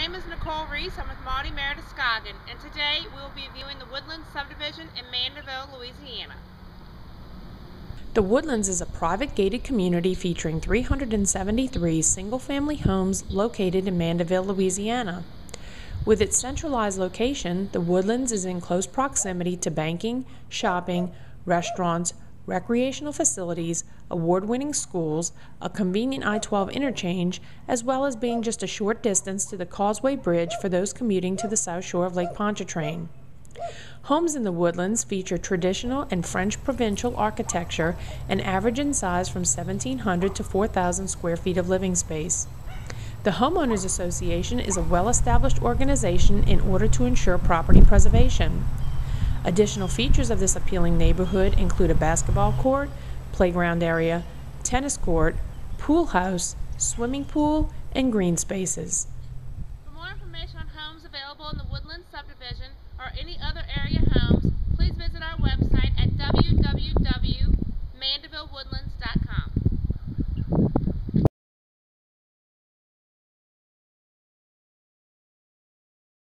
name is Nicole Reese. I'm with Mauti Meredith Scoggin, and today we will be viewing the Woodlands subdivision in Mandeville, Louisiana. The Woodlands is a private gated community featuring 373 single family homes located in Mandeville, Louisiana. With its centralized location, the Woodlands is in close proximity to banking, shopping, restaurants, recreational facilities, award winning schools, a convenient I 12 interchange, as well as being just a short distance to the Causeway Bridge for those commuting to the south shore of Lake Pontchartrain. Homes in the woodlands feature traditional and French provincial architecture and average in size from 1,700 to 4,000 square feet of living space. The Homeowners Association is a well established organization in order to ensure property preservation. Additional features of this appealing neighborhood include a basketball court, playground area, tennis court, pool house, swimming pool, and green spaces. For more information on homes available in the Woodlands subdivision or any other area homes,